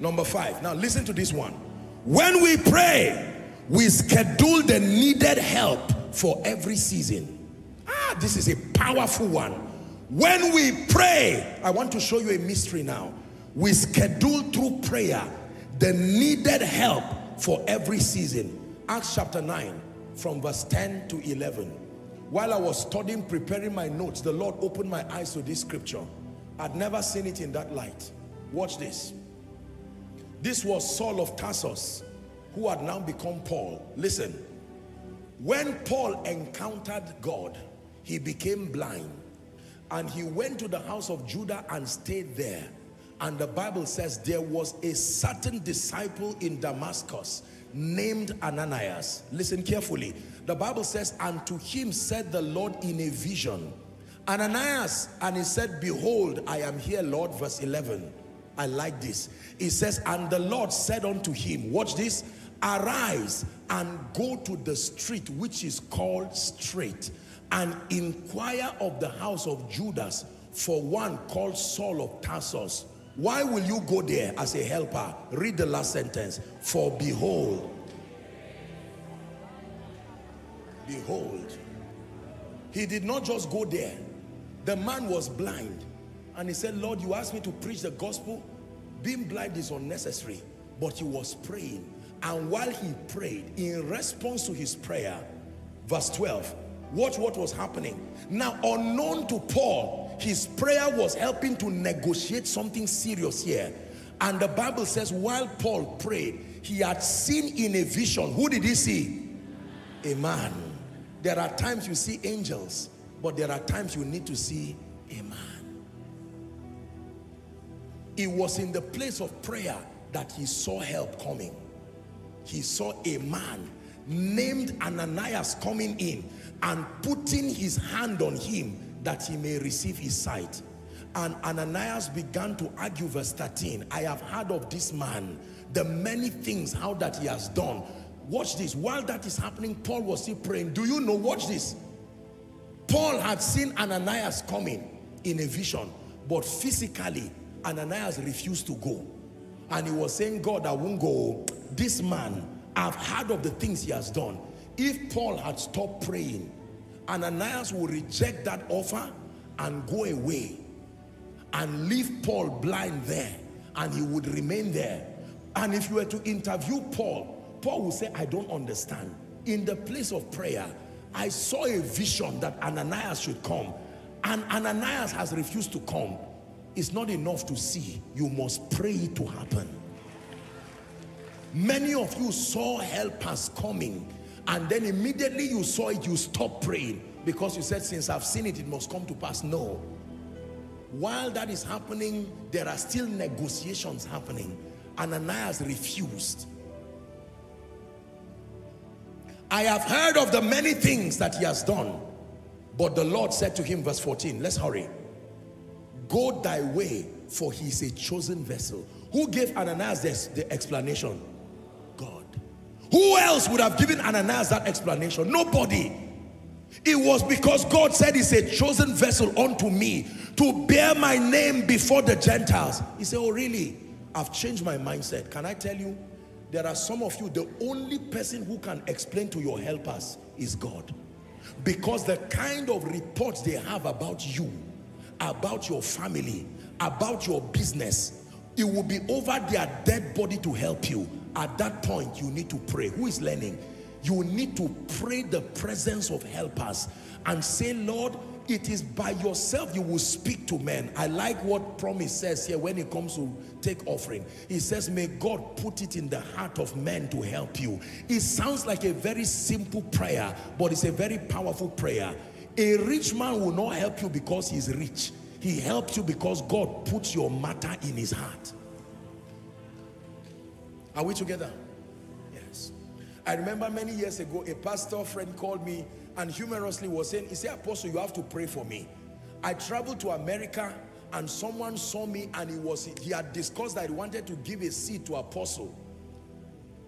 Number five. Now listen to this one. When we pray, we schedule the needed help for every season. Ah, this is a powerful one. When we pray, I want to show you a mystery now. We schedule through prayer the needed help for every season. Acts chapter 9 from verse 10 to 11. While I was studying, preparing my notes, the Lord opened my eyes to this scripture. I'd never seen it in that light. Watch this. This was Saul of Tarsus, who had now become Paul. Listen, when Paul encountered God, he became blind and he went to the house of Judah and stayed there. And the Bible says there was a certain disciple in Damascus named Ananias. Listen carefully. The Bible says, and to him said the Lord in a vision, Ananias, and he said, behold, I am here, Lord, verse 11. I like this. It says, and the Lord said unto him, watch this, arise and go to the street which is called straight and inquire of the house of Judas for one called Saul of Tarsus. Why will you go there as a helper? Read the last sentence. For behold, behold, he did not just go there. The man was blind. And he said, Lord, you asked me to preach the gospel. Being blind is unnecessary. But he was praying. And while he prayed, in response to his prayer, verse 12, watch what was happening. Now, unknown to Paul, his prayer was helping to negotiate something serious here. And the Bible says, while Paul prayed, he had seen in a vision. Who did he see? A man. There are times you see angels, but there are times you need to see a man. It was in the place of prayer that he saw help coming. He saw a man named Ananias coming in and putting his hand on him that he may receive his sight. And Ananias began to argue verse 13, I have heard of this man, the many things, how that he has done. Watch this, while that is happening, Paul was still praying. Do you know, watch this. Paul had seen Ananias coming in a vision, but physically, Ananias refused to go. And he was saying, God, I won't go. This man, I've heard of the things he has done. If Paul had stopped praying, Ananias would reject that offer and go away and leave Paul blind there and he would remain there. And if you were to interview Paul, Paul would say, I don't understand. In the place of prayer, I saw a vision that Ananias should come and Ananias has refused to come. It's not enough to see. You must pray it to happen. Many of you saw helpers coming and then immediately you saw it, you stopped praying because you said, since I've seen it, it must come to pass. No. While that is happening, there are still negotiations happening. And Ananias refused. I have heard of the many things that he has done. But the Lord said to him, verse 14, let's hurry. Go thy way, for he is a chosen vessel. Who gave Ananias this, the explanation? God. Who else would have given Ananias that explanation? Nobody. It was because God said he's a chosen vessel unto me to bear my name before the Gentiles. He said, oh really? I've changed my mindset. Can I tell you? There are some of you, the only person who can explain to your helpers is God. Because the kind of reports they have about you, about your family, about your business, it will be over their dead body to help you. At that point, you need to pray. Who is learning? You need to pray the presence of helpers and say, Lord, it is by yourself you will speak to men. I like what promise says here when it comes to take offering. He says, may God put it in the heart of men to help you. It sounds like a very simple prayer, but it's a very powerful prayer. A rich man will not help you because he's rich. He helps you because God puts your matter in his heart. Are we together? Yes. I remember many years ago, a pastor friend called me and humorously was saying, he said, Apostle, you have to pray for me. I traveled to America and someone saw me and he was he had discussed that he wanted to give a seat to Apostle.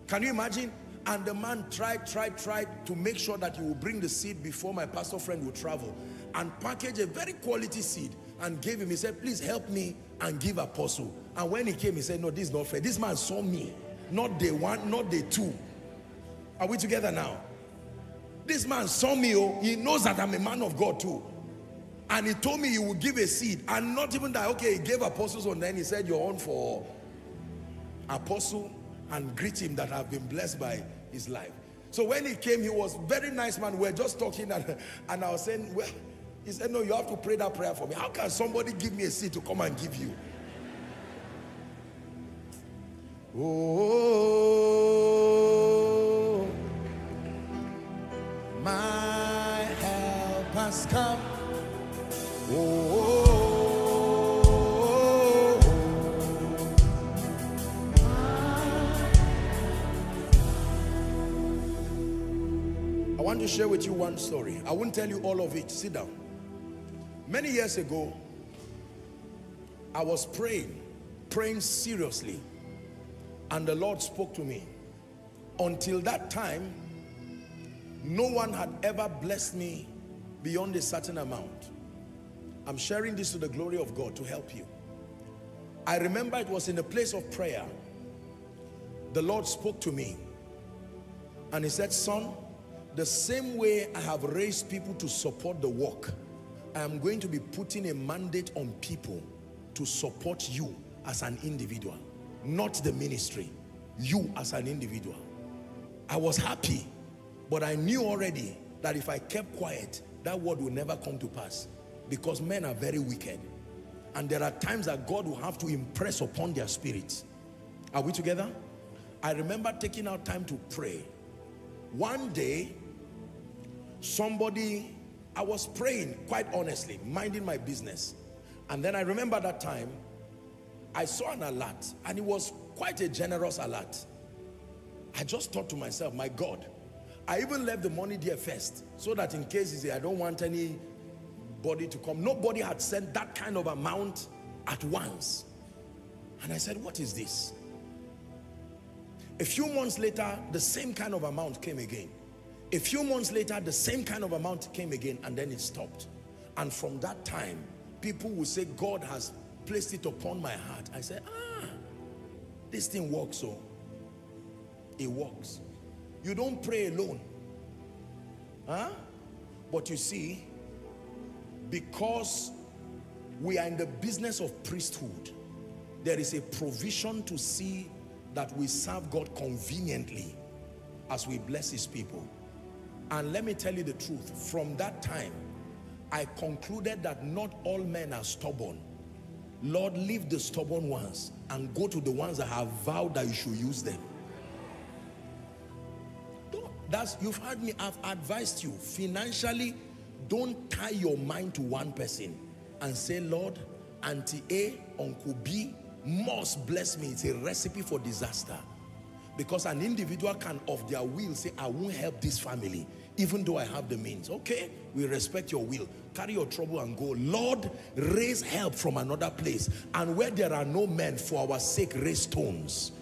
Can you imagine? And the man tried, tried, tried to make sure that he would bring the seed before my pastor friend would travel and package a very quality seed. and gave him. He said, please help me and give apostle. And when he came, he said, no, this is not fair. This man saw me, not day one, not day two. Are we together now? This man saw me, oh, he knows that I'm a man of God too. And he told me he would give a seed. And not even that, okay, he gave apostles and then he said, you're on for apostle and greet him that I've been blessed by his life. So when he came, he was very nice man. We are just talking and, and I was saying, well, he said, no, you have to pray that prayer for me. How can somebody give me a seat to come and give you? Oh, share with you one story. I won't tell you all of it. Sit down. Many years ago, I was praying, praying seriously, and the Lord spoke to me. Until that time, no one had ever blessed me beyond a certain amount. I'm sharing this to the glory of God to help you. I remember it was in a place of prayer. The Lord spoke to me and he said, son, the same way I have raised people to support the work, I am going to be putting a mandate on people to support you as an individual, not the ministry, you as an individual. I was happy, but I knew already that if I kept quiet, that word will never come to pass because men are very wicked. And there are times that God will have to impress upon their spirits. Are we together? I remember taking out time to pray. One day, somebody I was praying quite honestly, minding my business. And then I remember that time, I saw an alert and it was quite a generous alert. I just thought to myself, my God, I even left the money there first so that in case I don't want anybody to come. Nobody had sent that kind of amount at once. And I said, what is this? A few months later, the same kind of amount came again. A few months later, the same kind of amount came again and then it stopped. And from that time, people will say, God has placed it upon my heart. I said, ah, this thing works so. It works. You don't pray alone. Huh? But you see, because we are in the business of priesthood, there is a provision to see that we serve God conveniently as we bless his people. And let me tell you the truth, from that time, I concluded that not all men are stubborn. Lord, leave the stubborn ones and go to the ones that have vowed that you should use them. Don't, That's, you've heard me, I've advised you, financially, don't tie your mind to one person and say, Lord, Auntie A, Uncle B must bless me. It's a recipe for disaster. Because an individual can, of their will, say, I won't help this family even though I have the means. Okay, we respect your will. Carry your trouble and go. Lord, raise help from another place. And where there are no men, for our sake, raise stones.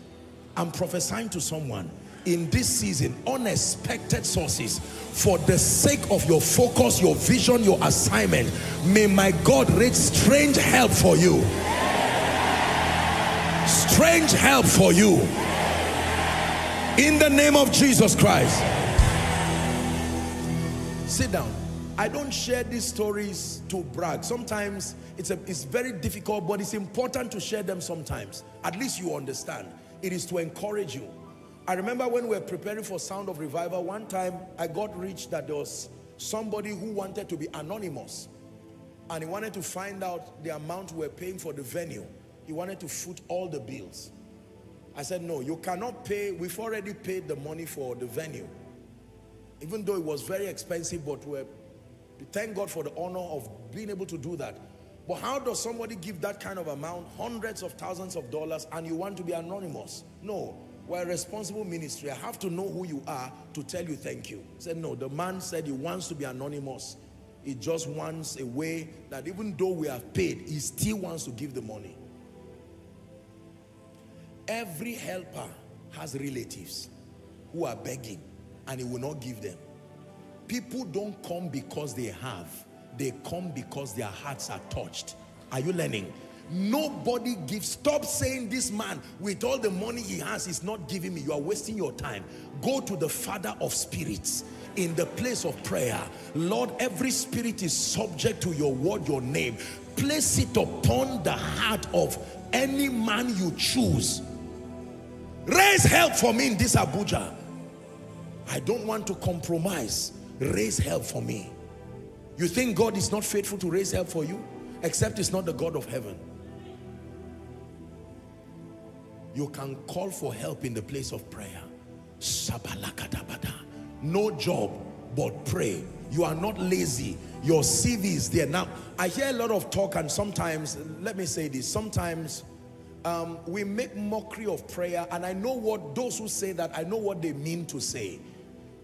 I'm prophesying to someone in this season, unexpected sources for the sake of your focus, your vision, your assignment. May my God raise strange help for you. Strange help for you. In the name of Jesus Christ. Sit down. I don't share these stories to brag. Sometimes it's, a, it's very difficult, but it's important to share them sometimes. At least you understand. It is to encourage you. I remember when we were preparing for Sound of Revival, one time I got reached that there was somebody who wanted to be anonymous. And he wanted to find out the amount we were paying for the venue. He wanted to foot all the bills. I said, no, you cannot pay. We've already paid the money for the venue even though it was very expensive, but we thank God for the honor of being able to do that. But how does somebody give that kind of amount, hundreds of thousands of dollars, and you want to be anonymous? No, we're a responsible ministry. I have to know who you are to tell you thank you. He said, no, the man said he wants to be anonymous. He just wants a way that even though we have paid, he still wants to give the money. Every helper has relatives who are begging and he will not give them. People don't come because they have. They come because their hearts are touched Are you learning? Nobody gives. Stop saying this man with all the money he has is not giving me. You are wasting your time. Go to the father of spirits in the place of prayer. Lord, every spirit is subject to your word, your name. Place it upon the heart of any man you choose. Raise help for me in this Abuja. I don't want to compromise. Raise help for me. You think God is not faithful to raise help for you? Except it's not the God of heaven. You can call for help in the place of prayer. No job, but pray. You are not lazy. Your CV is there. Now, I hear a lot of talk and sometimes, let me say this, sometimes um, we make mockery of prayer and I know what, those who say that, I know what they mean to say.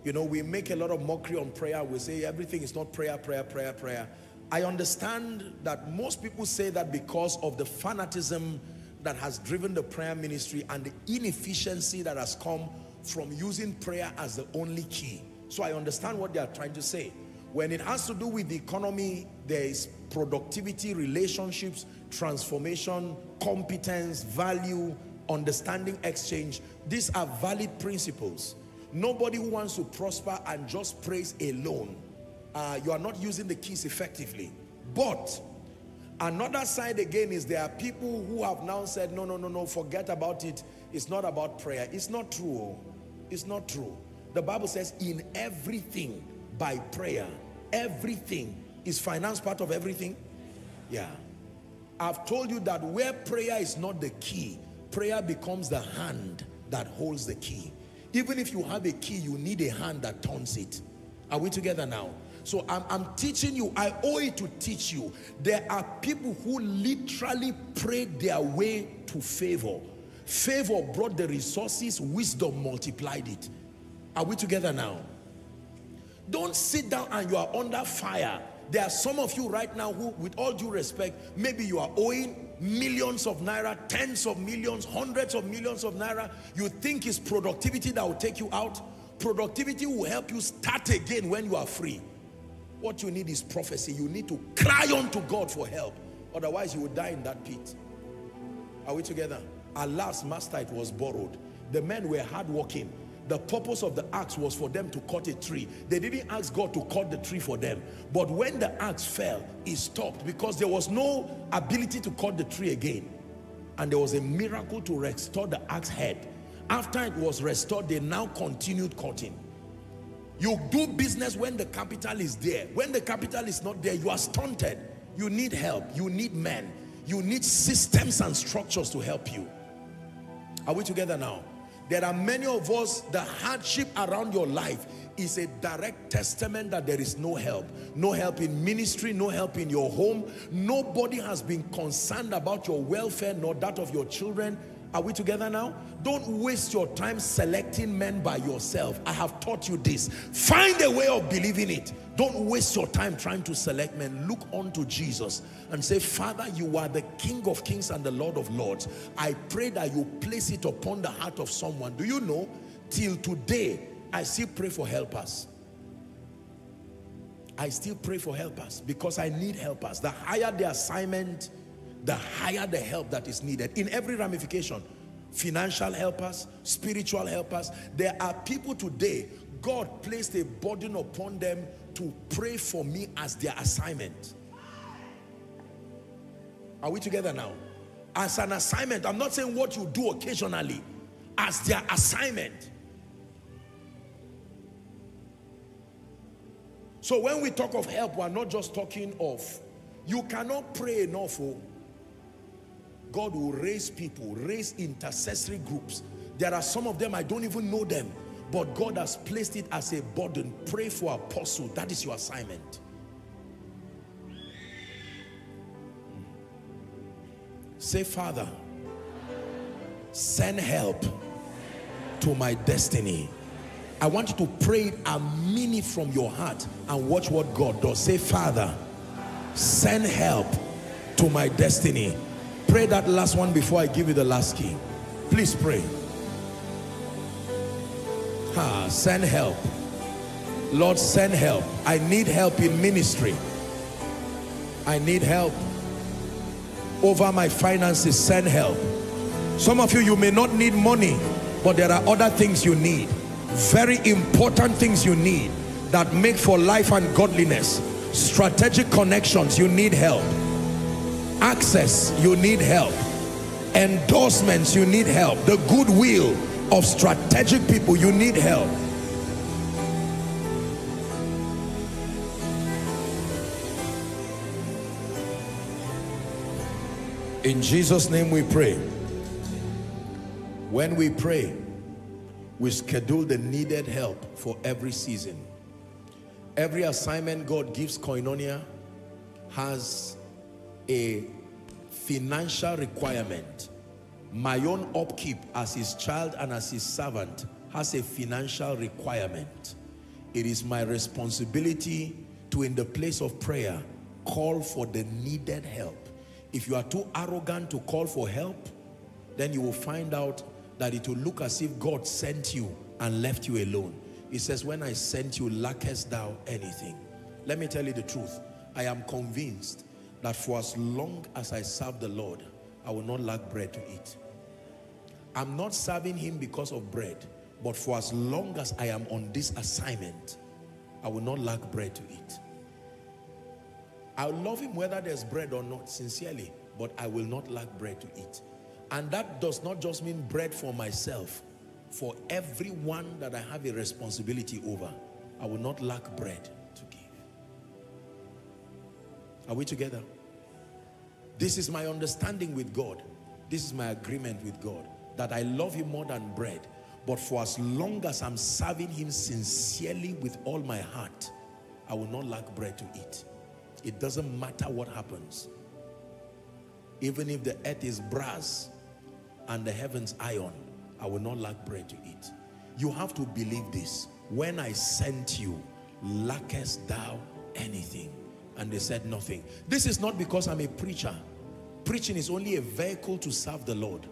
You know, we make a lot of mockery on prayer. We say everything is not prayer, prayer, prayer, prayer. I understand that most people say that because of the fanatism that has driven the prayer ministry and the inefficiency that has come from using prayer as the only key. So I understand what they are trying to say. When it has to do with the economy, there is productivity, relationships, transformation, competence, value, understanding, exchange. These are valid principles. Nobody who wants to prosper and just praise alone, uh, you are not using the keys effectively. But another side again is there are people who have now said, no, no, no, no, forget about it. It's not about prayer. It's not true. It's not true. The Bible says in everything by prayer, everything is finance part of everything. Yeah. I've told you that where prayer is not the key, prayer becomes the hand that holds the key. Even if you have a key, you need a hand that turns it. Are we together now? So I'm, I'm teaching you, I owe it to teach you. There are people who literally prayed their way to favor. Favor brought the resources, wisdom multiplied it. Are we together now? Don't sit down and you are under fire. There are some of you right now who, with all due respect, maybe you are owing millions of naira, tens of millions, hundreds of millions of naira. You think it's productivity that will take you out. Productivity will help you start again when you are free. What you need is prophecy. You need to cry unto God for help. Otherwise, you will die in that pit. Are we together? Alas, master, it was borrowed. The men were hardworking. The purpose of the axe was for them to cut a tree. They didn't ask God to cut the tree for them. But when the axe fell, it stopped because there was no ability to cut the tree again. And there was a miracle to restore the axe head. After it was restored, they now continued cutting. You do business when the capital is there. When the capital is not there, you are stunted. You need help. You need men. You need systems and structures to help you. Are we together now? There are many of us, the hardship around your life is a direct testament that there is no help. No help in ministry, no help in your home. Nobody has been concerned about your welfare nor that of your children. Are we together now? Don't waste your time selecting men by yourself. I have taught you this. Find a way of believing it. Don't waste your time trying to select men. Look unto Jesus and say, Father, you are the King of kings and the Lord of lords. I pray that you place it upon the heart of someone. Do you know, till today, I still pray for helpers. I still pray for helpers because I need helpers. The higher the assignment, the higher the help that is needed in every ramification. Financial helpers, spiritual helpers. There are people today, God placed a burden upon them to pray for me as their assignment. Are we together now? As an assignment, I'm not saying what you do occasionally, as their assignment. So when we talk of help, we're not just talking of, you cannot pray enough. Oh. God will raise people, raise intercessory groups. There are some of them, I don't even know them. But God has placed it as a burden. Pray for apostle. That is your assignment. Hmm. Say, Father, send help to my destiny. I want you to pray a minute from your heart and watch what God does. Say, Father, send help to my destiny. Pray that last one before I give you the last key. Please pray. Ah, send help. Lord, send help. I need help in ministry. I need help. over my finances, send help. Some of you, you may not need money, but there are other things you need. Very important things you need that make for life and godliness. Strategic connections, you need help. Access, you need help. Endorsements, you need help. The goodwill of strategic people, you need help. In Jesus' name we pray. When we pray, we schedule the needed help for every season. Every assignment God gives Koinonia has a financial requirement. My own upkeep as his child and as his servant has a financial requirement. It is my responsibility to, in the place of prayer, call for the needed help. If you are too arrogant to call for help, then you will find out that it will look as if God sent you and left you alone. He says, when I sent you, lackest thou anything? Let me tell you the truth. I am convinced that for as long as I serve the Lord, I will not lack bread to eat. I'm not serving him because of bread, but for as long as I am on this assignment, I will not lack bread to eat. I'll love him whether there's bread or not, sincerely, but I will not lack bread to eat. And that does not just mean bread for myself. For everyone that I have a responsibility over, I will not lack bread to give. Are we together? This is my understanding with God. This is my agreement with God. That I love him more than bread. But for as long as I'm serving him sincerely with all my heart, I will not lack bread to eat. It doesn't matter what happens. Even if the earth is brass and the heavens iron, I will not lack bread to eat. You have to believe this. When I sent you, lackest thou anything? And they said nothing. This is not because I'm a preacher. Preaching is only a vehicle to serve the Lord.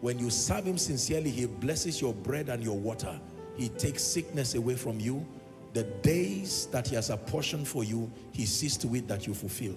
When you serve him sincerely, he blesses your bread and your water. He takes sickness away from you the days that he has apportioned for you, he sees to it that you fulfill.